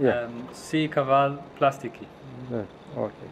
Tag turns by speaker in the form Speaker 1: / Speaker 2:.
Speaker 1: Yeah.
Speaker 2: Um, kaval plastiki.
Speaker 1: Yeah. Okay.